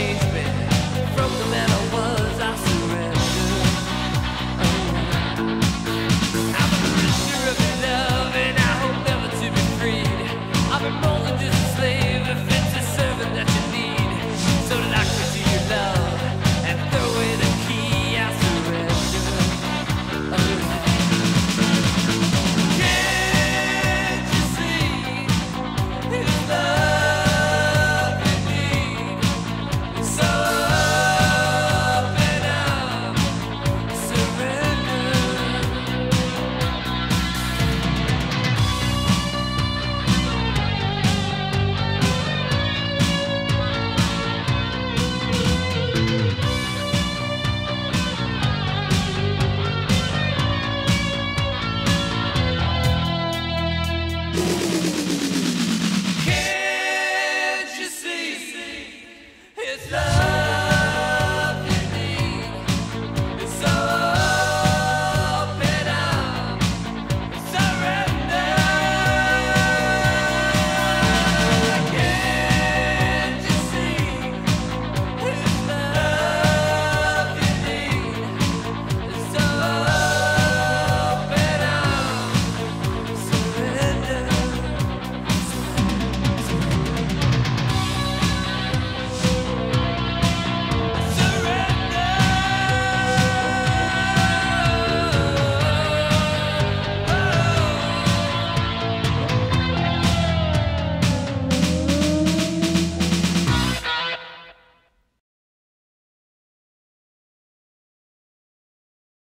stage